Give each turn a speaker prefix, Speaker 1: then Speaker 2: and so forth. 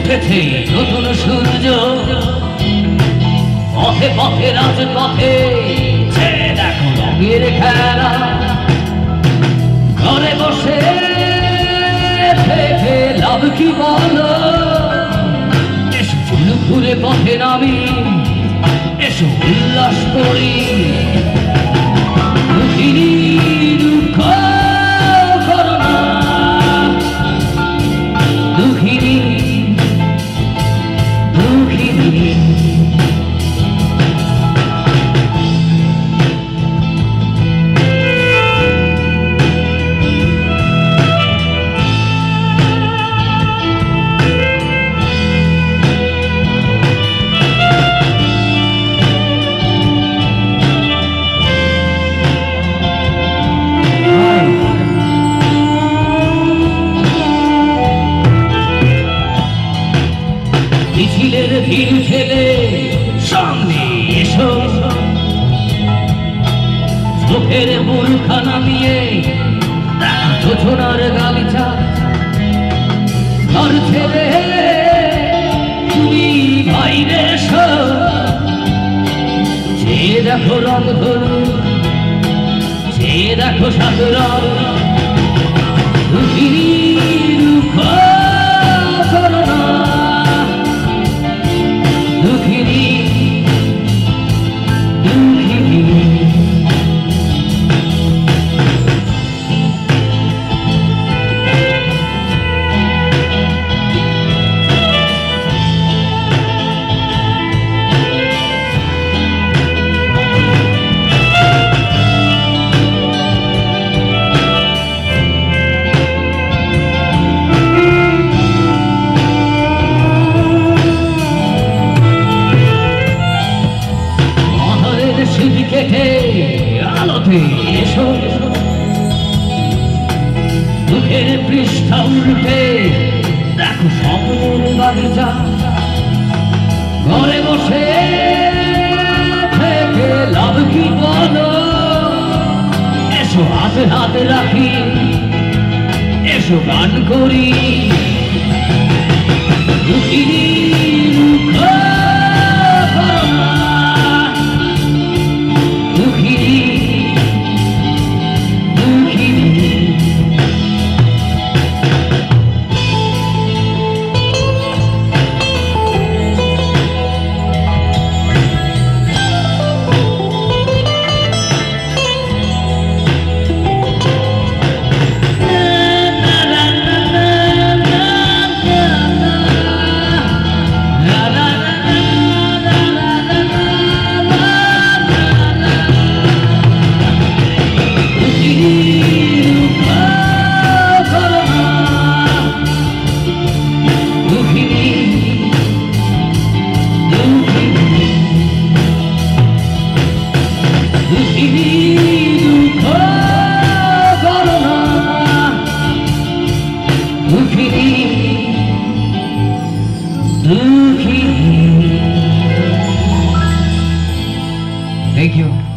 Speaker 1: উঠেছে নতুন সূর্য। পথে পথে, রাজপথে দেখো রঙের খেলা। ঘরে বসে লাভ কি বলো? এসো ফুল ফুলে পথে নামি, এসো উল্লাস করি। চোখের মূল খানা দিয়ে যোজনার গালিচা তুমি দেখো রং ধরু যে দেখো সাত রং কেটে আলোতে এসো। দুঃখের পৃষ্ঠা উল্টে দেখো স্বপ্নের বাগিচা ঘরে বসে থেকে লাভ কি বলো? এসো হাতে হাতে রাখি, এসো গান করি। Thank you.